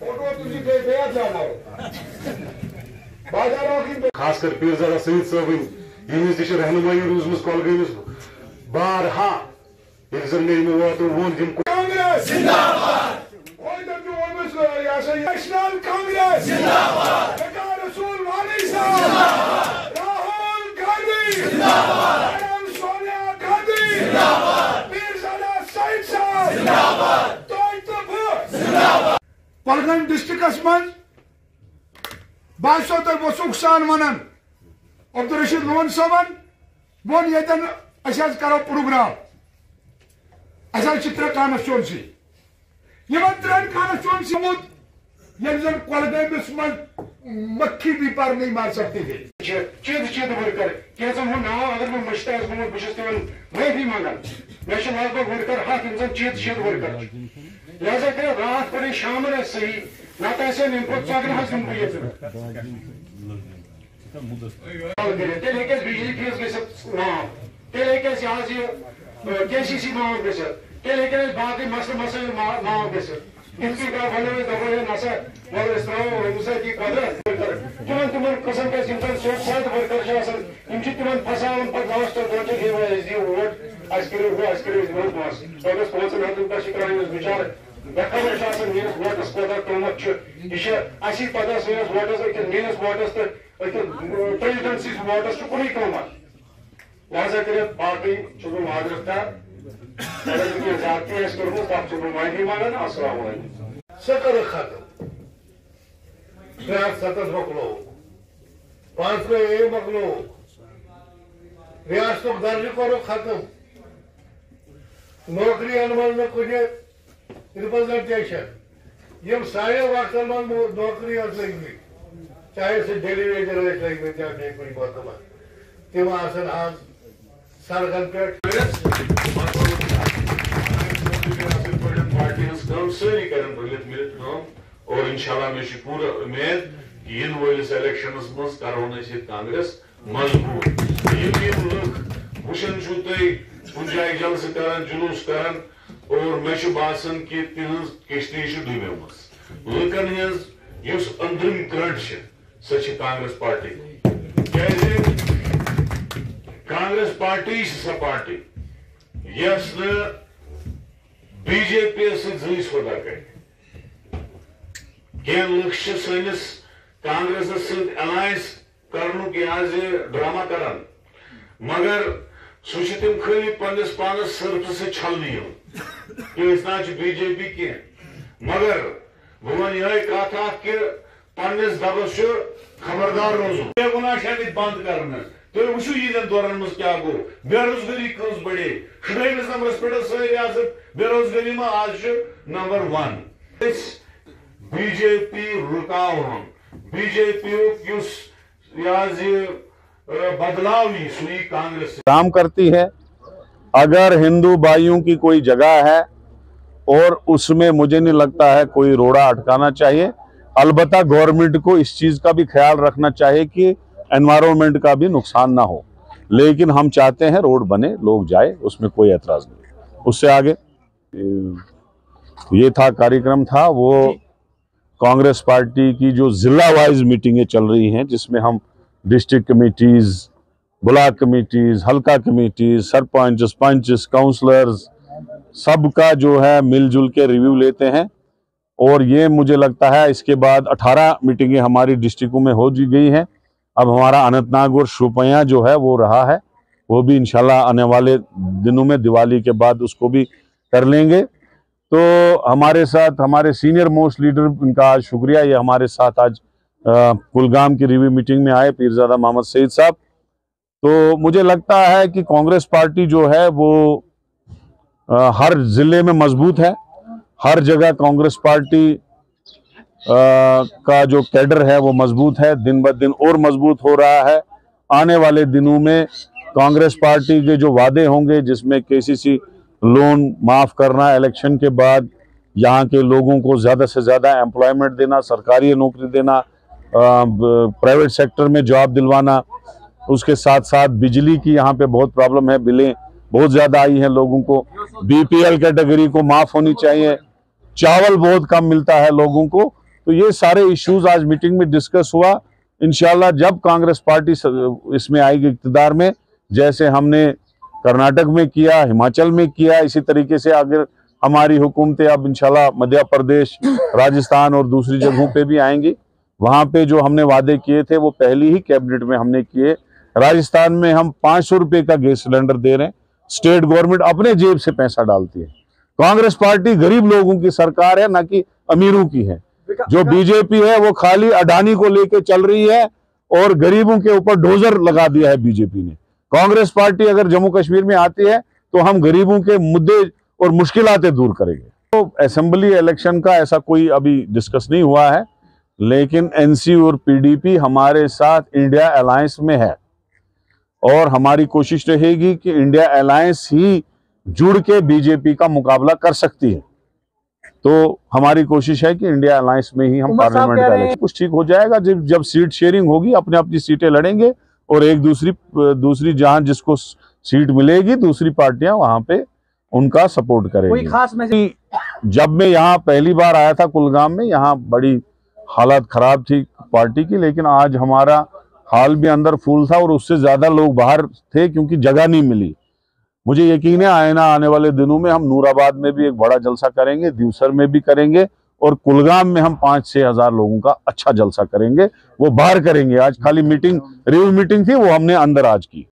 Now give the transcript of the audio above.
Photo तुझी बे बेहद जाना हो। बाजारों की खास कर पीरजादा सईद साहब यह तह रहनुमाई रूजम कलगमस बारहा एक जन मे वो वोन तम कांग्रेस! जिंदाबाद! कोई तो जो ओमस या से नेशनल कांग्रेस! जिंदाबाद! बेटा रसूल वाली साहब! जिंदाबाद! राहुल गांधी! जिंदाबाद मैडम सोनिया गांधी जिंदाबाद पीरजादा सईद साहब जिंदाबाद तो इत्तेफाक जिंदाबाद पलगन डिस्ट्रिक्टस मन बासो तो वसुख सान वनन अब्दुल रशीद लोन साहबन वोन अस करो प्रोग्राम त्रे कॉन्स्टिट्यूंसी त्रेन कॉन्स्टिट्यूंसी मुद ये जन कोलगमस मन मक्खी भी पर नहीं मार सकती थी चिद चिद वर्कर कैसन हो नाव अगर मैं मश्ता गुमुत बस तमन माफ़ी मंगान मे लगभग वर्कर हथ इन चिद चिद वर्कर लिहाजा कर रात पड़े शाम सही ना अम पे चगन हज ये तेल हेक बिजली फ़ीस गसित माफ़ तेल हेक आज के सी सी माफ़ गसित तेल हेक बाकी मसल मसल माफ़ गसित इनकी का वन दबो नसा वो मुसा की कदर तिमन तिमन कसन के सिंपल सोच साथ वर्कर इन तिमन फसान पर लास्ट दोच हे वो वोट आज करो वो आज करो वोट मास अगस पांचन हतन का कोदा कमत असी पता सस वोटस अकिस मेस वोटस तो प्रेसिडेंसी वोटस कुन कमत लिहाजा कर बाकी चुन माजरत कर अगर दुनिया जाती है कर्म तब चुन माफ़ी मांगन असलम सह कर खत्म त्रै सतस मकलो पाँच ए मकलो रियासत दर्ज करो खत्म नौकरी अनुमान कुछ रिप्रेजेंटेशन यम सारे वक्तन मन नौकरी लगी चाहे सह डेलीवेटर लगे या कुछ बदम तम आज सड़कन पे पार्टी हज सारी कर रलित मिलत कम और इनशाला मे पूरा उम्मीद कि इन वलिस इलेक्शनस मज करो कांग्रेस मज़बूत यम यम लुक वुचन तुम कुन जाए जलस कर जुलूस कर और मे बासान कि तिहज किश्ती डूबेम लुकन हज अंदरम कड़ सह कांग्रेस पार्टी। कांग्रेस पार्टी सह पार्टी। यस बीजेपी सज खुदा कर। कह लुक सस कांग्रेस सलायंस कर ड्रामा कर। मगर सह खाली पानस सर्फ से छलने ना बीजेपी कह मगर वन यह कत कि पन्नस दबस खबरदार रोजन बेगुना बंद कर तुम वो दौरान मज क्या गो बेरोजगारी कस बढ़े? शुरस नंबरस पे सारी रियासत। बेरोजगारी में आज नंबर वन बीजेपी रुकाव बीजेपी बदलाव ही सुई कांग्रेस काम करती है। अगर हिंदू भाइयों की कोई जगह है और उसमें मुझे नहीं लगता है कोई रोड़ा अटकाना चाहिए अलबत्ता गवर्नमेंट को इस चीज़ का भी ख्याल रखना चाहिए कि एनवायरमेंट का भी नुकसान ना हो। लेकिन हम चाहते हैं रोड बने लोग जाए उसमें कोई एतराज़ नहीं उससे आगे ये था कार्यक्रम था वो कांग्रेस पार्टी की जो ज़िला वाइज मीटिंगें चल रही हैं जिसमें हम डिस्ट्रिक्ट कमेटीज़ ब्लॉक कमेटीज़, हल्का कमेटीज़, सरपंच, पंच, काउंसलर्स, सबका जो है मिलजुल के रिव्यू लेते हैं। और ये मुझे लगता है इसके बाद 18 मीटिंगें हमारी डिस्ट्रिक्टों में हो गई हैं। अब हमारा अनंतनाग और शोपियाँ जो है वो रहा है, वो भी इंशाल्लाह आने वाले दिनों में दिवाली के बाद उसको भी कर लेंगे। तो हमारे साथ, हमारे सीनियर मोस्ट लीडर इनका आज शुक्रिया। ये हमारे साथ आज कुलगाम की रिव्यू मीटिंग में आए पीरजादा मोहम्मद सईद साहब। तो मुझे लगता है कि कांग्रेस पार्टी जो है वो आ, हर ज़िले में मज़बूत है। हर जगह कांग्रेस पार्टी आ, का जो कैडर है वो मज़बूत है। दिन ब दिन और मज़बूत हो रहा है। आने वाले दिनों में कांग्रेस पार्टी के जो वादे होंगे जिसमें केसीसी लोन माफ़ करना इलेक्शन के बाद यहाँ के लोगों को ज़्यादा से ज़्यादा एम्प्लॉयमेंट देना सरकारी नौकरी देना प्राइवेट सेक्टर में जॉब दिलवाना उसके साथ साथ बिजली की यहाँ पे बहुत प्रॉब्लम है, बिलें बहुत ज़्यादा आई हैं लोगों को। बीपीएल कैटेगरी को माफ़ होनी चाहिए। चावल बहुत कम मिलता है लोगों को। तो ये सारे इश्यूज़ आज मीटिंग में डिस्कस हुआ। इंशाल्लाह जब कांग्रेस पार्टी इसमें आएगी इकतदार में, जैसे हमने कर्नाटक में किया, हिमाचल में किया, इसी तरीके से अगर हमारी हुकूमतें अब इंशाल्लाह मध्य प्रदेश, राजस्थान और दूसरी जगहों पे भी आएँगी। वहाँ पे जो हमने वादे किए थे, वो पहली ही कैबिनेट में हमने किए। राजस्थान में हम पाँच सौ रुपये का गैस सिलेंडर दे रहे हैं। स्टेट गवर्नमेंट अपने जेब से पैसा डालती है। कांग्रेस पार्टी गरीब लोगों की सरकार है ना कि अमीरों की है। जो बीजेपी है वो खाली अडानी को लेके चल रही है और गरीबों के ऊपर डोजर लगा दिया है बीजेपी ने। कांग्रेस पार्टी अगर जम्मू कश्मीर में आती है तो हम गरीबों के मुद्दे और मुश्किलातें दूर करेंगे। तो असेंबली इलेक्शन का ऐसा कोई अभी डिस्कस नहीं हुआ है लेकिन एनसी और पीडीपी हमारे साथ इंडिया अलायंस में है। और हमारी कोशिश रहेगी कि इंडिया अलायंस ही जुड़ के बीजेपी का मुकाबला कर सकती है। तो हमारी कोशिश है कि इंडिया अलायंस में ही हम पार्लियामेंट इलेक्शन कुछ ठीक हो जाएगा। जब जब सीट शेयरिंग होगी अपने अपनी सीटें लड़ेंगे और एक दूसरी दूसरी जहाँ जिसको सीट मिलेगी दूसरी पार्टियाँ वहाँ पे उनका सपोर्ट कोई खास मैसेज जब मैं यहाँ पहली बार आया था कुलगाम में यहाँ बड़ी हालत खराब थी पार्टी की लेकिन आज हमारा हाल भी अंदर फुल था और उससे ज़्यादा लोग बाहर थे क्योंकि जगह नहीं मिली। मुझे यकीन है आए ना आने वाले दिनों में हम नूराबाद में भी एक बड़ा जलसा करेंगे, दिवसर में भी करेंगे और कुलगाम में हम पाँच छह हज़ार लोगों का अच्छा जलसा करेंगे, वो बाहर करेंगे। आज खाली मीटिंग रिव्यू मीटिंग थी, वो हमने अंदर आज की।